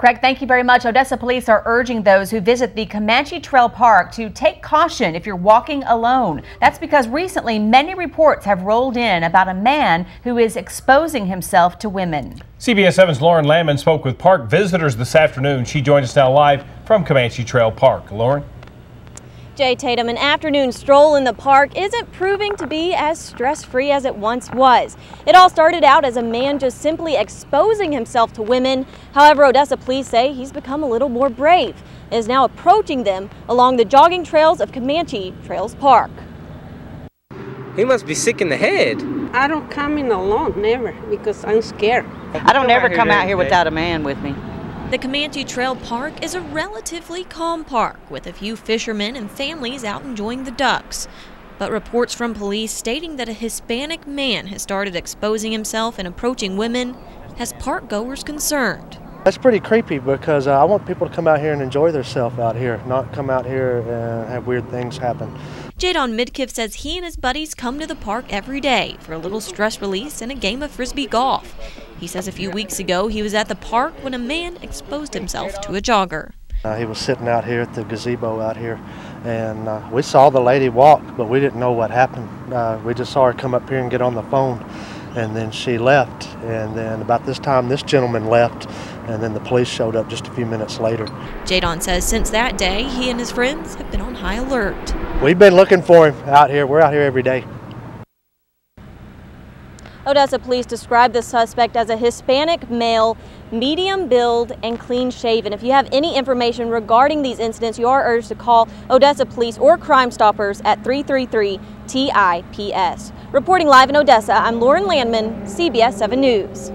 Craig, thank you very much. Odessa police are urging those who visit the Comanche Trail Park to take caution if you're walking alone. That's because recently many reports have rolled in about a man who is exposing himself to women. CBS 7's Lauren Lanmon spoke with park visitors this afternoon. She joins us now live from Comanche Trail Park. Lauren? Jay Tatum, an afternoon stroll in the park isn't proving to be as stress-free as it once was. It all started out as a man just simply exposing himself to women. However, Odessa police say he's become a little more brave and is now approaching them along the jogging trails of Comanche Trails Park. He must be sick in the head. I don't come in alone, never, because I'm scared. I don't ever come out here without a man with me. The Comanche Trail Park is a relatively calm park with a few fishermen and families out enjoying the ducks. But reports from police stating that a Hispanic man has started exposing himself and approaching women has park goers concerned. That's pretty creepy because uh, I want people to come out here and enjoy themselves out here, not come out here and have weird things happen. Jadon Midkiff says he and his buddies come to the park every day for a little stress release and a game of frisbee golf. He says a few weeks ago he was at the park when a man exposed himself to a jogger. Uh, he was sitting out here at the gazebo out here, and uh, we saw the lady walk, but we didn't know what happened. Uh, we just saw her come up here and get on the phone, and then she left. And then about this time, this gentleman left, and then the police showed up just a few minutes later. Jadon says since that day, he and his friends have been on high alert. We've been looking for him out here. We're out here every day. Odessa police describe the suspect as a Hispanic male, medium build, and clean shaven. If you have any information regarding these incidents, you are urged to call Odessa police or Crime Stoppers at 333 TIPS. Reporting live in Odessa, I'm Lauren Lanmon, CBS 7 News.